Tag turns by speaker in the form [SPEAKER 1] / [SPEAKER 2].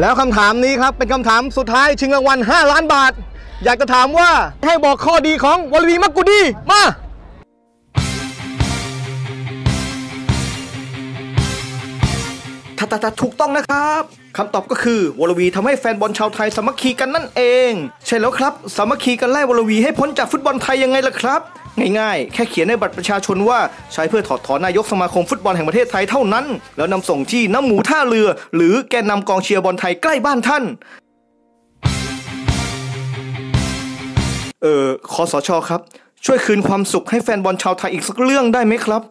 [SPEAKER 1] แล้วคำถามนี้ครับเป็นคำถามสุดท้ายชิงรางวัล 5 ล้านบาท อยากจะถามว่าให้บอกข้อดีของวลีมักกุดีมาถ้าถ้าถูกต้องนะครับคำตอบก็คือวลวีทำให้แฟนบอลชาวไทยสามัคคีกันนั่นเอง ใช่แล้วครับ สามัคคีกันไล่วลวีให้พ้นจากฟุตบอลไทยยังไงล่ะครับ ง่ายๆ แค่เขียนในบัตรประชาชนว่าใช้เพื่อถอดถอนนายกสมาคมฟุตบอลแห่งประเทศไทยเท่านั้น แล้วนำส่งที่น้ำหมูท่าเรือ หรือแกนนำกองเชียร์บอลไทยใกล้บ้านท่านเออคอสชครับ ช่วยคืนความสุขให้แฟนบอลชาวไทยอีกสักเรื่องได้ไหมครับ